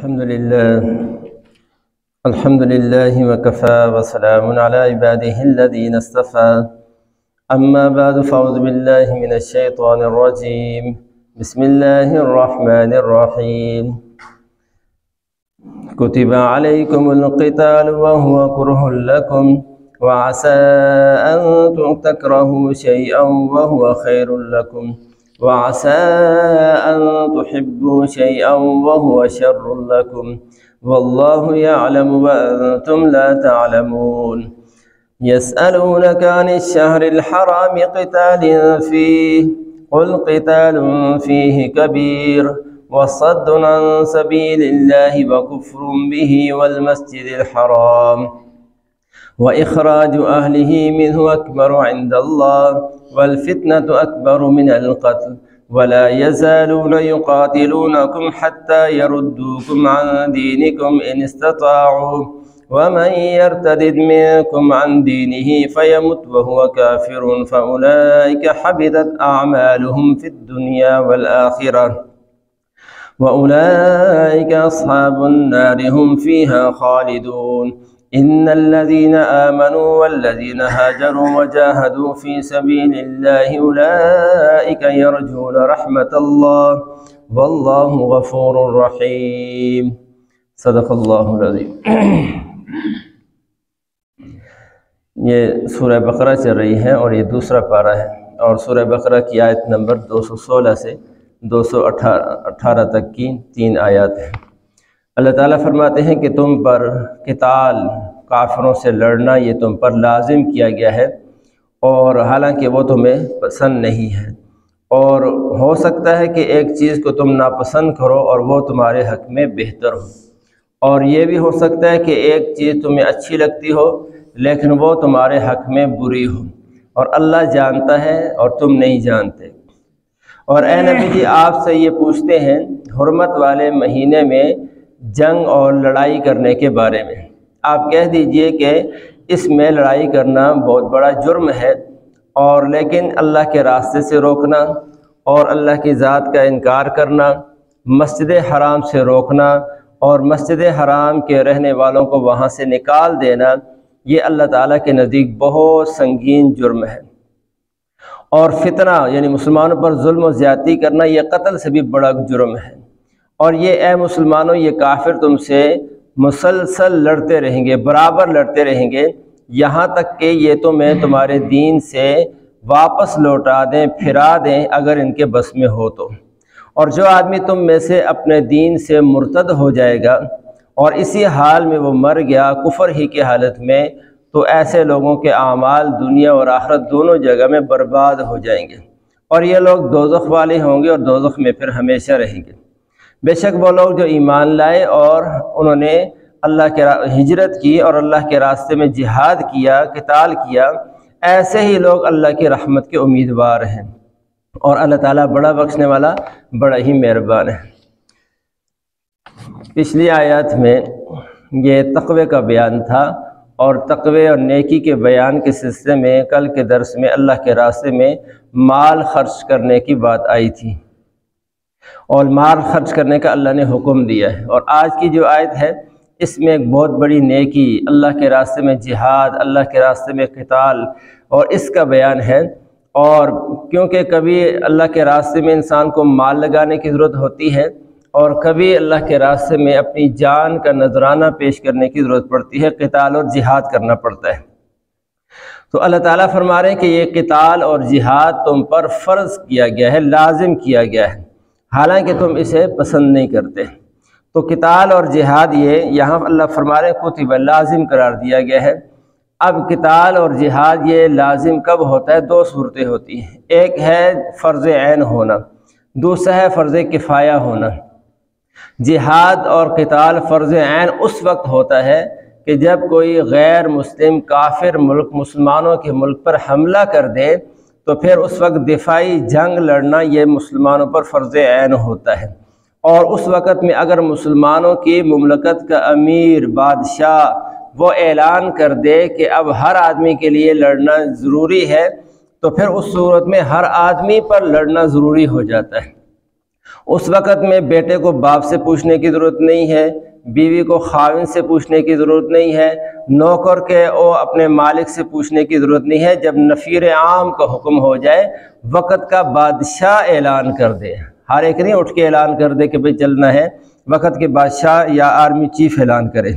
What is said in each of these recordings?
الحمد لله. الحمد لله وكفى وسلام على عباده الذين اصطفى. أما بعد فأعوذ بالله من الشيطان الرجيم. بسم الله الرحمن الرحيم. كتب عليكم القتال وهو كره لكم وعسى أن تكرهوا شيئا وهو خير لكم. وعسى أن تحبوا شيئا وهو شر لكم والله يعلم وأنتم لا تعلمون. يسألونك عن الشهر الحرام قتال فيه قل قتال فيه كبير وصد عن سبيل الله وكفر به والمسجد الحرام. وإخراج أهله منه أكبر عند الله والفتنة أكبر من القتل ولا يزالون يقاتلونكم حتى يردوكم عن دينكم إن استطاعوا. ومن يرتد منكم عن دينه فيمت وهو كافر فأولئك حبطت أعمالهم في الدنيا والآخرة. وأولئك أصحاب النار هم فيها خالدون. إن الذين آمنوا والذين هاجروا وجاهدوا في سبيل الله أولئك يرجون رحمة الله والله غفور رحيم. صدق اللہ العظیم یہ سورہ بقرہ چل رہی ہے اور یہ دوسرا پارہ ہے اور سورہ بقرہ کی آیت نمبر دو سو سولہ سے دو سو اٹھارہ تک کی تین آیات ہیں۔ اللہ تعالیٰ فرماتے ہیں کہ تم پر قتال کافروں سے لڑنا یہ تم پر لازم کیا گیا ہے اور حالانکہ وہ تمہیں پسند نہیں ہے اور ہو سکتا ہے کہ ایک چیز کو تم ناپسند کرو اور وہ تمہارے حق میں بہتر ہو۔ اور یہ بھی ہو سکتا ہے کہ ایک چیز تمہیں اچھی لگتی ہو لیکن وہ تمہارے حق میں بری ہو۔ اور اللہ جانتا ہے اور تم نہیں جانتے۔ اور اے نبی جی آپ سے یہ پوچھتے ہیں، حرمت والے مہینے میں جنگ اور لڑائی کرنے کے بارے میں۔ آپ کہہ دیجیے کہ اس میں لڑائی کرنا بہت بڑا جرم ہے اور لیکن اللہ کے راستے سے روکنا اور اللہ کی ذات کا انکار کرنا، مسجد حرام سے روکنا اور مسجد حرام کے رہنے والوں کو وہاں سے نکال دینا، یہ اللہ تعالیٰ کے نزدیک بہت سنگین جرم ہے۔ اور فتنہ یعنی مسلمانوں پر ظلم و زیادتی کرنا، یہ قتل سے بھی بڑا جرم ہے۔ اور یہ اے مسلمانوں، یہ کافر تم سے مسلسل لڑتے رہیں گے، برابر لڑتے رہیں گے۔ یہاں تک کہ یہ تو میں تمہارے دین سے واپس لوٹا دیں، پھرا دیں اگر ان کے بس میں ہو تو۔ اور جو آدمی تم میں سے اپنے دین سے مرتد ہو جائے گا اور اسی حال میں وہ مر گیا کفر ہی کی حالت میں، تو ایسے لوگوں کے اعمال دنیا اور آخرت دونوں جگہ میں برباد ہو جائیں گے۔ اور یہ لوگ دوزخ والے ہوں گے اور دوزخ میں پھر ہمیشہ رہیں گے۔ بے شک وہ لوگ جو ایمان لائے اور انہوں نے اللہ کے ہجرت کی اور اللہ کے راستے میں جہاد کیا، قتال کیا، ایسے ہی لوگ اللہ کی رحمت کے امیدوار ہیں اور اللہ تعالیٰ بڑا بخشنے والا، بڑا ہی مہربان ہے۔ پچھلی آیات میں یہ تقوی کا بیان تھا اور تقوی اور نیکی کے بیان کے سلسلے میں، کل کے درس میں اللہ کے راستے میں مال خرچ کرنے کی بات آئی تھی۔ اور مال خرچ کرنے کا اللہ نے حکم دیا ہے۔ اور آج کی جو آیت ہے، اس میں ایک بہت بڑی نیکی، اللہ کے راستے میں جہاد، اللہ کے راستے میں قتال اور اس کا بیان ہے۔ اور کیونکہ کبھی اللہ کے راستے میں انسان کو مال لگانے کی ضرورت ہوتی ہے، اور کبھی اللہ کے راستے میں اپنی جان کا نذرانہ پیش کرنے کی ضرورت پڑتی ہے، قتال اور جہاد کرنا پڑتا ہے۔ تو اللہ تعالیٰ فرما رہے ہیں کہ یہ قتال اور جہاد تم پر فرض کیا گیا ہے، لازم کیا گیا ہے۔ حالانکہ تم اسے پسند نہیں کرتے۔ تو قتال اور جہاد یہ یہاں اللہ فرما رہے کتب لازم قرار دیا گیا ہے۔ اب قتال اور جہاد یہ لازم کب ہوتا ہے؟ دو صورتیں ہوتی ہیں۔ ایک ہے فرض عین ہونا، دوسرا ہے فرض کفایہ ہونا۔ جہاد اور قتال فرض عین اس وقت ہوتا ہے کہ جب کوئی غیر مسلم کافر ملک، مسلمانوں کے ملک پر حملہ کر دے تو پھر اس وقت دفاعی جنگ لڑنا یہ مسلمانوں پر فرض عین ہوتا ہے۔ اور اس وقت میں اگر مسلمانوں کی مملکت کا امیر بادشاہ وہ اعلان کر دے کہ اب ہر آدمی کے لیے لڑنا ضروری ہے، تو پھر اس صورت میں ہر آدمی پر لڑنا ضروری ہو جاتا ہے۔ اس وقت میں بیٹے کو باپ سے پوچھنے کی ضرورت نہیں ہے۔ بیوی کو خاون سے پوچھنے کی ضرورت نہیں ہے، نوکر کے او اپنے مالک سے پوچھنے کی ضرورت نہیں ہے۔ جب نفیر عام کا حکم ہو جائے، وقت کا بادشاہ اعلان کر دے۔ ہر ایک نہیں اٹھ کے اعلان کر دے کہ بھائی چلنا ہے۔ وقت کے بادشاہ یا آرمی چیف اعلان کرے۔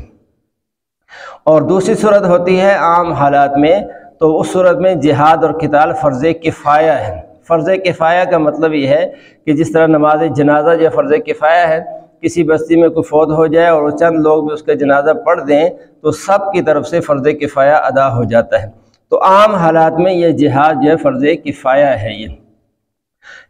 اور دوسری صورت ہوتی ہے عام حالات میں۔ تو اس صورت میں جہاد اور قتال فرض کفایہ ہے فرض کفایہ کا مطلب یہ ہے کہ جس طرح نماز جنازہ جو فرض کفایہ ہے کسی بستی میں کوئی فوت ہو جائے اور چند لوگ بھی اس کا جنازہ پڑھ دیں تو سب کی طرف سے فرض کفایہ ادا ہو جاتا ہے۔ تو عام حالات میں یہ جہاد جو ہے فرض کفایہ ہے یہ۔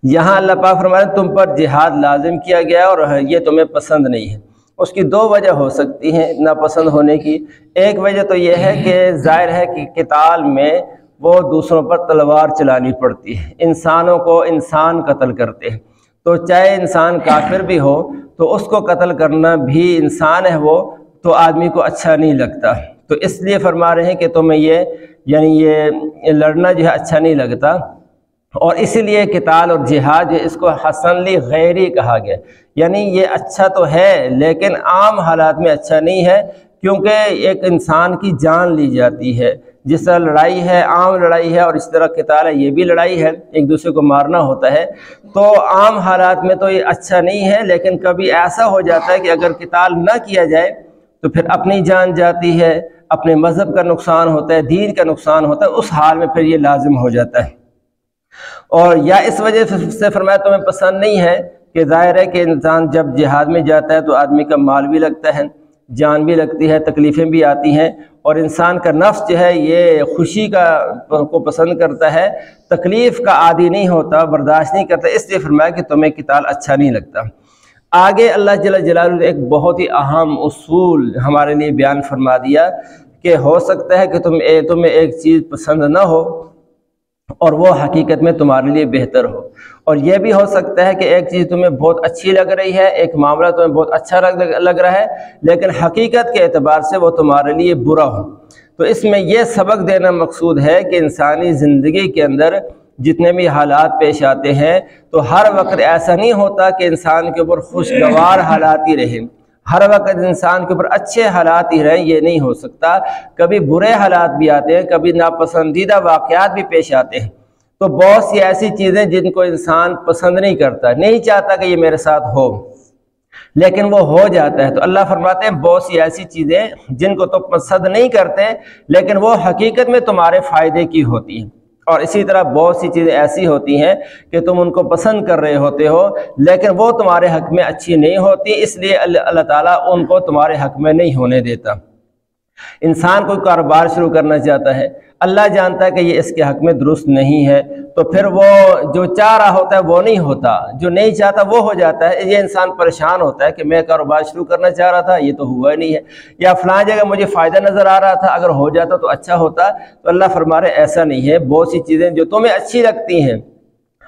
یہاں اللہ پاک فرمائے تم پر جہاد لازم کیا گیا اور یہ تمہیں پسند نہیں ہے۔ اس کی دو وجہ ہو سکتی ہیں ناپسند ہونے کی۔ ایک وجہ تو یہ ہے کہ ظاہر ہے کہ کتال میں وہ دوسروں پر تلوار چلانی پڑتی ہے۔ انسانوں کو انسان قتل کرتے ہیں۔ تو چاہے انسان کافر بھی ہو تو اس کو قتل کرنا بھی انسان ہے وہ، تو آدمی کو اچھا نہیں لگتا۔ تو اس لیے فرما رہے ہیں کہ تمہیں یہ یعنی یہ لڑنا جو ہے اچھا نہیں لگتا۔ اور اسی لیے کتال اور جہاد جو اس کو حسنلی غیری کہا گیا۔ یعنی یہ اچھا تو ہے، لیکن عام حالات میں اچھا نہیں ہے، کیونکہ ایک انسان کی جان لی جاتی ہے۔ جس طرح لڑائی ہے، عام لڑائی ہے اور اس طرح کتال ہے یہ بھی لڑائی ہے، ایک دوسرے کو مارنا ہوتا ہے۔ تو عام حالات میں تو یہ اچھا نہیں ہے، لیکن کبھی ایسا ہو جاتا ہے کہ اگر کتال نہ کیا جائے تو پھر اپنی جان جاتی ہے، اپنے مذہب کا نقصان ہوتا ہے، دین کا نقصان ہوتا ہے، اس حال میں پھر یہ لازم ہو جاتا ہے۔ اور یا اس وجہ سے فرمایا تمہیں پسند نہیں ہے کہ ظاہر ہے کہ انسان جب جہاد میں جاتا ہے تو آدمی کا مال بھی لگتا ہے۔ جان بھی لگتی ہے، تکلیفیں بھی آتی ہیں اور انسان کا نفس جو ہے، یہ خوشی کا کو پسند کرتا ہے۔ تکلیف کا عادی نہیں ہوتا، برداشت نہیں کرتا، اس لیے فرمایا کہ تمہیں کتال اچھا نہیں لگتا۔ آگے اللہ جل جلال نے ایک بہت ہی اہم اصول ہمارے لیے بیان فرما دیا کہ ہو سکتا ہے کہ تم، تمہیں ایک چیز پسند نہ ہو۔ اور وہ حقیقت میں تمہارے لیے بہتر ہو۔ اور یہ بھی ہو سکتا ہے کہ ایک چیز تمہیں بہت اچھی لگ رہی ہے، ایک معاملہ تمہیں بہت اچھا لگ رہا ہے لیکن حقیقت کے اعتبار سے وہ تمہارے لیے برا ہو۔ تو اس میں یہ سبق دینا مقصود ہے کہ انسانی زندگی کے اندر جتنے بھی حالات پیش آتے ہیں، تو ہر وقت ایسا نہیں ہوتا کہ انسان کے اوپر خوشگوار حالات ہی رہیں۔ ہر وقت انسان کے اوپر اچھے حالات ہی رہیں، یہ نہیں ہو سکتا۔ کبھی برے حالات بھی آتے ہیں، کبھی ناپسندیدہ واقعات بھی پیش آتے ہیں۔ تو بہت سی ایسی چیزیں جن کو انسان پسند نہیں کرتا، نہیں چاہتا کہ یہ میرے ساتھ ہو، لیکن وہ ہو جاتا ہے۔ تو اللہ فرماتے ہیں، بہت سی ایسی چیزیں جن کو تو پسند نہیں کرتے، لیکن وہ حقیقت میں تمہارے فائدے کی ہوتی ہیں۔ اور اسی طرح بہت سی چیزیں ایسی ہوتی ہیں کہ تم ان کو پسند کر رہے ہوتے ہو، لیکن وہ تمہارے حق میں اچھی نہیں ہوتی، اس لیے اللہ تعالیٰ ان کو تمہارے حق میں نہیں ہونے دیتا۔ انسان کوئی کاروبار شروع کرنا چاہتا ہے، اللہ جانتا ہے کہ یہ اس کے حق میں درست نہیں ہے، تو پھر وہ جو چاہ رہا ہوتا ہے وہ نہیں ہوتا، جو نہیں چاہتا وہ ہو جاتا ہے، یہ انسان پریشان ہوتا ہے کہ میں کاروبار شروع کرنا چاہ رہا تھا، یہ تو ہوا ہی نہیں ہے۔ یا فلاں جگہ مجھے فائدہ نظر آ رہا تھا، اگر ہو جاتا تو اچھا ہوتا، تو اللہ فرما رہے ایسا نہیں ہے، بہت سی چیزیں جو تمہیں اچھی لگتی ہیں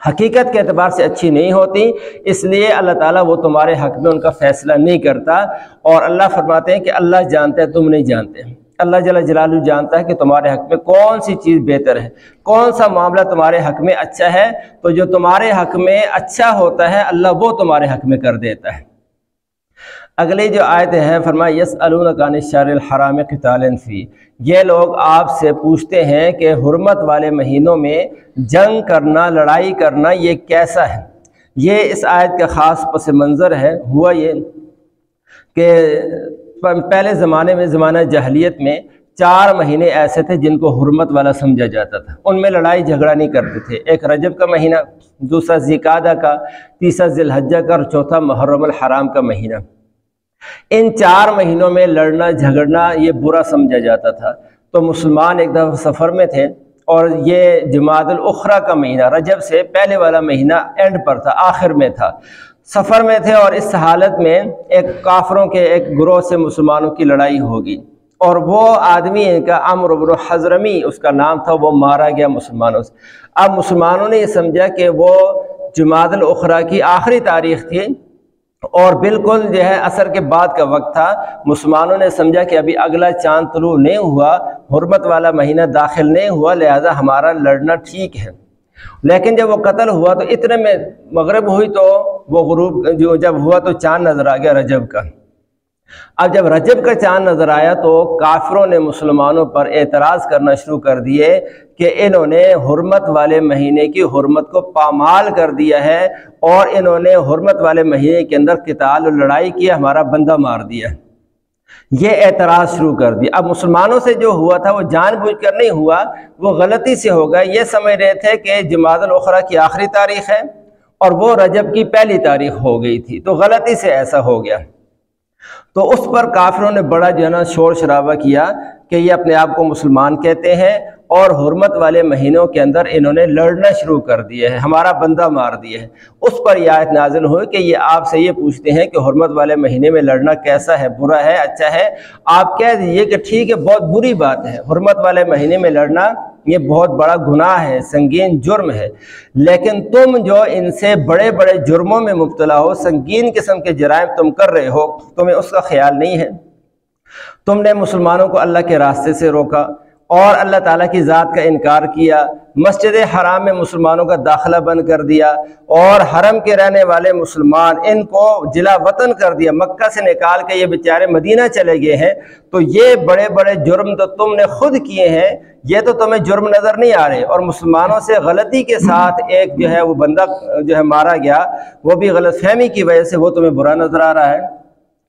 حقیقت کے اعتبار سے اچھی نہیں ہوتی، اس لیے اللہ تعالیٰ وہ تمہارے حق میں ان کا فیصلہ نہیں کرتا اور اللہ فرماتے ہیں کہ اللہ جانتے ہیں تم نہیں جانتے۔ اللہ جل جلالہ جانتا ہے کہ تمہارے حق میں کون سی چیز بہتر ہے۔ کون سا معاملہ تمہارے حق میں اچھا ہے، تو جو تمہارے حق میں اچھا ہوتا ہے، اللہ وہ تمہارے حق میں کر دیتا ہے۔ اگلی جو آیت ہے فرمایا یس الکان شار الحرام فی۔ یہ لوگ آپ سے پوچھتے ہیں کہ حرمت والے مہینوں میں جنگ کرنا، لڑائی کرنا، یہ کیسا ہے؟ یہ اس آیت کا خاص پس منظر ہے۔ ہوا یہ کہ پہلے زمانے میں، زمانہ جہلیت میں چار مہینے ایسے تھے جن کو حرمت والا سمجھا جاتا تھا۔ ان میں لڑائی جھگڑا نہیں کرتے تھے۔ ایک رجب کا مہینہ، دوسرا ذکادہ کا، تیسرا ذی الحجہ کا، اور چوتھا محرم الحرام کا مہینہ۔ ان چار مہینوں میں لڑنا، جھگڑنا، یہ برا سمجھا جاتا تھا۔ تو مسلمان ایک دفعہ سفر میں تھے اور یہ جماعت الاخرا کا مہینہ، رجب سے پہلے والا مہینہ اینڈ پر تھا، آخر میں تھا۔ سفر میں تھے اور اس حالت میں ایک کافروں کے ایک گروہ سے مسلمانوں کی لڑائی ہوگی۔ اور وہ آدمی کا امر ابر حضرمی، اس کا نام تھا، وہ مارا گیا مسلمانوں سے۔ اب مسلمانوں نے یہ سمجھا کہ وہ جماعت الاخرا کی آخری تاریخ تھی۔ اور بالکل جو ہے اثر کے بعد کا وقت تھا۔ مسلمانوں نے سمجھا کہ ابھی اگلا چاند طلوع نہیں ہوا، حرمت والا مہینہ داخل نہیں ہوا، لہذا ہمارا لڑنا ٹھیک ہے۔ لیکن جب وہ قتل ہوا تو اتنے میں مغرب ہوئی تو وہ غروب جو جب ہوا تو چاند نظر آ گیا رجب کا۔ اب جب رجب کا چاند نظر آیا تو کافروں نے مسلمانوں پر اعتراض کرنا شروع کر دیے کہ انہوں نے حرمت والے مہینے کی حرمت کو پامال کر دیا ہے اور انہوں نے حرمت والے مہینے کے اندر قتال و لڑائی کیا ہمارا بندہ مار دیا یہ اعتراض شروع کر دیا اب مسلمانوں سے جو ہوا تھا وہ جان بوجھ کر نہیں ہوا، وہ غلطی سے ہوگا یہ سمجھ رہے تھے کہ جماعت الاخرہ کی آخری تاریخ ہے اور وہ رجب کی پہلی تاریخ ہو گئی تھی۔ تو غلطی سے ایسا ہو گیا۔ تو اس پر کافروں نے بڑا جو ہے نا شور شرابہ کیا کہ یہ اپنے آپ کو مسلمان کہتے ہیں اور حرمت والے مہینوں کے اندر انہوں نے لڑنا شروع کر دیا ہے ہمارا بندہ مار دیا ہے اس پر یہ آیت نازل ہوئی کہ یہ آپ سے یہ پوچھتے ہیں کہ حرمت والے مہینے میں لڑنا کیسا ہے، برا ہے اچھا ہے؟ آپ کہہ دیجیے کہ ٹھیک ہے، بہت بری بات ہے۔ حرمت والے مہینے میں لڑنا یہ بہت بڑا گناہ ہے، سنگین جرم ہے۔ لیکن تم جو ان سے بڑے بڑے جرموں میں مبتلا ہو، سنگین قسم کے جرائم تم کر رہے ہو، تمہیں اس کا خیال نہیں ہے۔ تم نے مسلمانوں کو اللہ کے راستے سے روکا۔ اور اللہ تعالیٰ کی ذات کا انکار کیا، مسجد حرام میں مسلمانوں کا داخلہ بند کر دیا، اور حرم کے رہنے والے مسلمان ان کو جلا وطن کر دیا۔ مکہ سے نکال کے یہ بیچارے مدینہ چلے گئے ہیں۔ تو یہ بڑے بڑے جرم تو تم نے خود کیے ہیں، یہ تو تمہیں جرم نظر نہیں آ رہے۔ اور مسلمانوں سے غلطی کے ساتھ ایک جو ہے وہ بندہ جو ہے مارا گیا، وہ بھی غلط فہمی کی وجہ سے وہ تمہیں برا نظر آ رہا ہے۔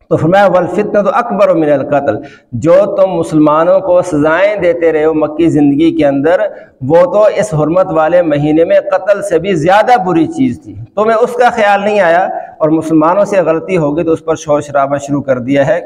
تو فرمایا والفتنہ تو اکبر من القتل. جو تم مسلمانوں کو سزائیں دیتے رہے ہو مکی زندگی کے اندر، وہ تو اس حرمت والے مہینے میں قتل سے بھی زیادہ بری چیز تھی۔ تمہیں اس کا خیال نہیں آیا اور مسلمانوں سے غلطی ہوگی تو اس پر شور شرابہ شروع کر دیا ہے۔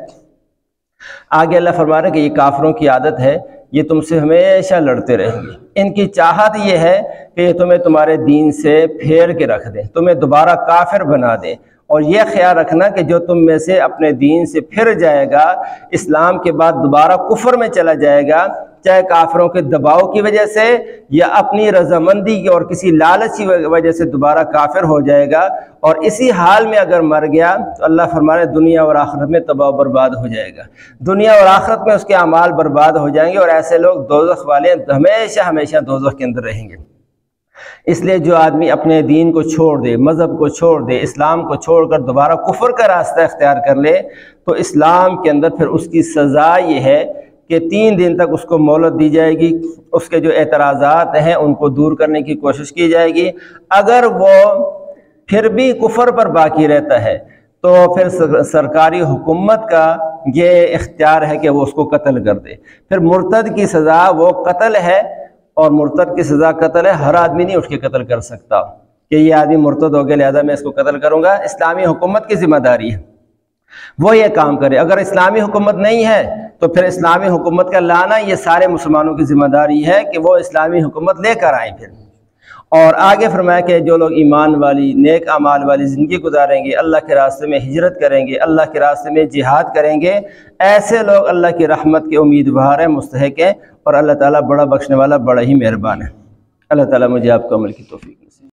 آگے اللہ فرما رہے کہ یہ کافروں کی عادت ہے، یہ تم سے ہمیشہ لڑتے رہیں گے۔ ان کی چاہت یہ ہے کہ یہ تمہیں تمہارے دین سے پھیر کے رکھ دیں، تمہیں دوبارہ کافر بنا دیں۔ اور یہ خیال رکھنا کہ جو تم میں سے اپنے دین سے پھر جائے گا، اسلام کے بعد دوبارہ کفر میں چلا جائے گا، چاہے کافروں کے دباؤ کی وجہ سے یا اپنی رضامندی کی اور کسی لالچی وجہ سے دوبارہ کافر ہو جائے گا، اور اسی حال میں اگر مر گیا تو اللہ فرمانے دنیا اور آخرت میں تباہ برباد ہو جائے گا۔ دنیا اور آخرت میں اس کے اعمال برباد ہو جائیں گے اور ایسے لوگ دوزخ والے ہمیشہ ہمیشہ دوزخ کے اندر رہیں گے۔ اس لیے جو آدمی اپنے دین کو چھوڑ دے، مذہب کو چھوڑ دے، اسلام کو چھوڑ کر دوبارہ کفر کا راستہ اختیار کر لے، تو اسلام کے اندر پھر اس کی سزا یہ ہے کہ تین دن تک اس کو مولت دی جائے گی، اس کے جو اعتراضات ہیں ان کو دور کرنے کی کوشش کی جائے گی۔ اگر وہ پھر بھی کفر پر باقی رہتا ہے، تو پھر سرکاری حکومت کا یہ اختیار ہے کہ وہ اس کو قتل کر دے۔ پھر مرتد کی سزا وہ قتل ہے اور مرتد کی سزا قتل ہے، ہر آدمی نہیں اٹھ کے قتل کر سکتا۔ کہ یہ آدمی مرتد ہو گیا، لہٰذا میں اس کو قتل کروں گا۔ اسلامی حکومت کی ذمہ داری ہے۔ وہ یہ کام کرے۔ اگر اسلامی حکومت نہیں ہے، تو پھر اسلامی حکومت کا لانا یہ سارے مسلمانوں کی ذمہ داری ہے کہ وہ اسلامی حکومت لے کر آئیں پھر۔ اور آگے فرمایا کہ جو لوگ ایمان والی، نیک اعمال والی زندگی گزاریں گے، اللہ کے راستے میں ہجرت کریں گے، اللہ کے راستے میں جہاد کریں گے، ایسے لوگ اللہ کی رحمت کے امیدوار ہیں، مستحق ہیں۔ اور اللہ تعالیٰ بڑا بخشنے والا، بڑا ہی مہربان ہے۔ اللہ تعالیٰ مجھے آپ کو عمل کی توفیق